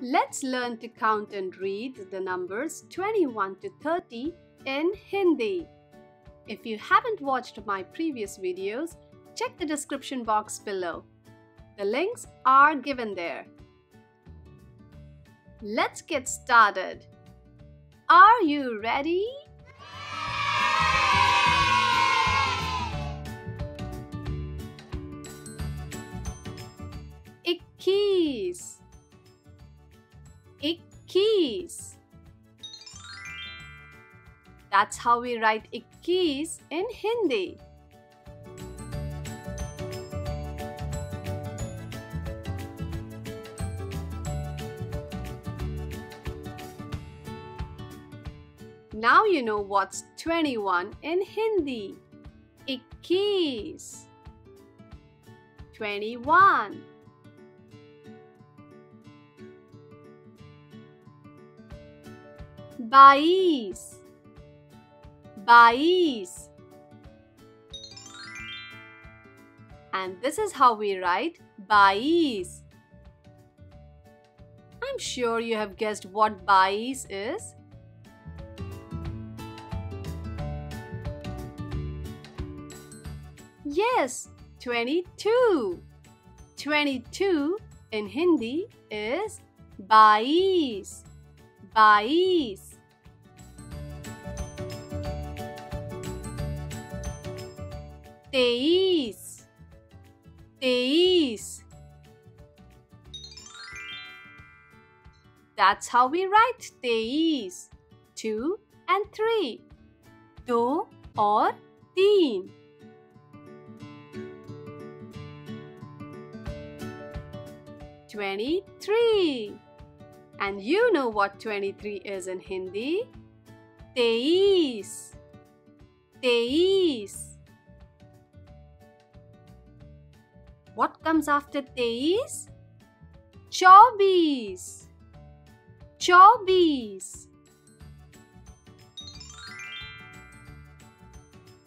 Let's learn to count and read the numbers 21 to 30 in Hindi. If you haven't watched my previous videos, check the description box below. The links are given there. Let's get started. Are you ready? Ikkis Ikkis That's how we write ikkis in Hindi. Now you know what's 21 in Hindi. Ikkis 21 बाईस बाईस and this is how we write bais. I'm sure you have guessed what bais is. Yes, 22. 22 in Hindi is bais. Bais. Teis. Teis. That's how we write teis. Two and three. Do or teen. Twenty-three. And you know what 23 is in Hindi? Teis. Teis. What comes after teis? Chobis. Chobis.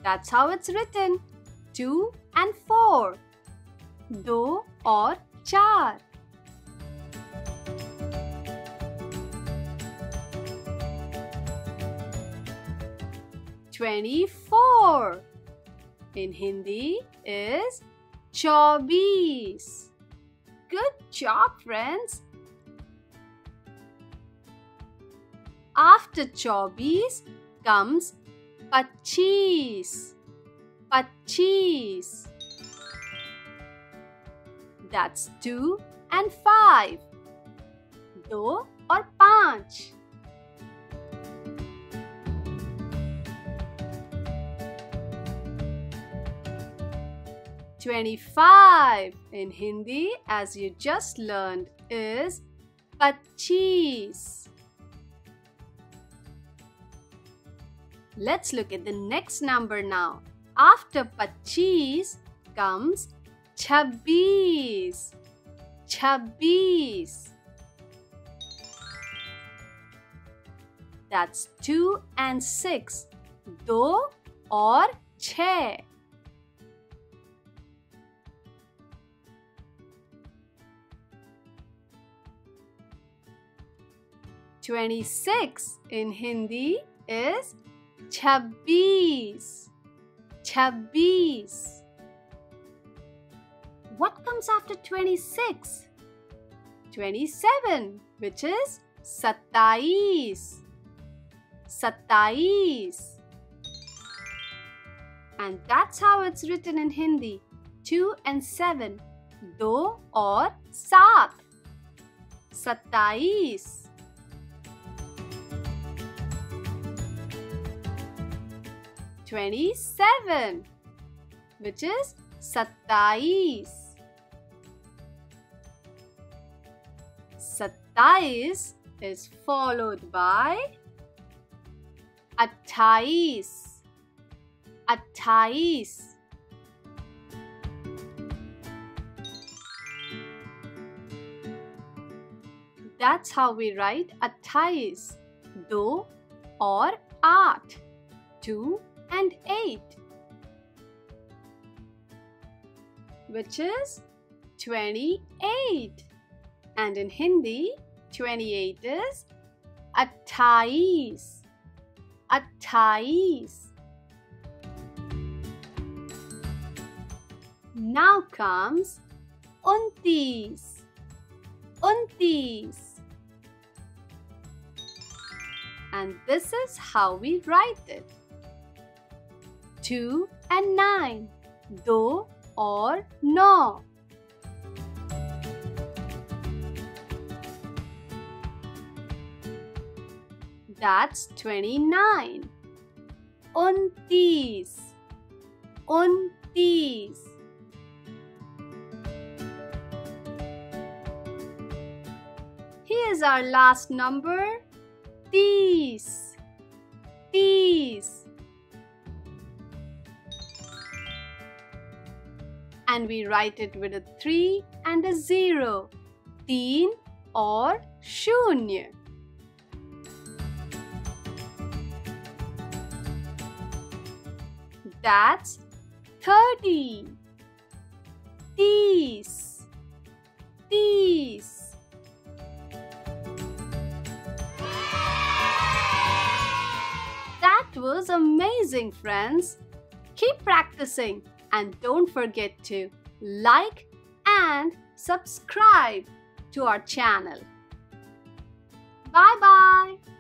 That's how it's written. Two and four. Do or char. Twenty-four in Hindi is Chobis. Good job, friends. After Chobis comes Pachis. Pachis. That's two and five. Do or panch. 25 in Hindi, as you just learned, is pachis. Let's look at the next number now. After pachis comes chabis. Chabis. That's 2 and 6. Do or chhe. 26 in Hindi is Chabis. Chabis. What comes after 26? 27, which is Sattais. Sattais. And that's how it's written in Hindi. 2 and 7. Do or Sat. Sattais. 27 which is Sattais. Sattais is followed by Attais. Attais. That's how we write Attais, do or aath. Two and 8 which is 28 and in Hindi 28 is 28 28 Now comes untis. Untis. And this is how we write it. 2 and 9 do or no That's 29. Untis. Untis. Here's our last number. Tis. Tis. And we write it with a 3 and a 0. Teen or Shunya. That's 30. Tis. Tis. That was amazing, friends. Keep practicing and don't forget to like and subscribe to our channel. Bye bye.